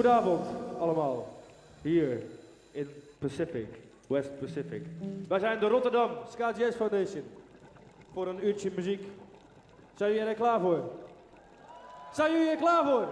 Goedenavond allemaal, hier in Pacific, West Pacific. Wij zijn de Rotterdam Ska Jazz Foundation voor een uurtje muziek. Zijn jullie er klaar voor? Zijn jullie er klaar voor?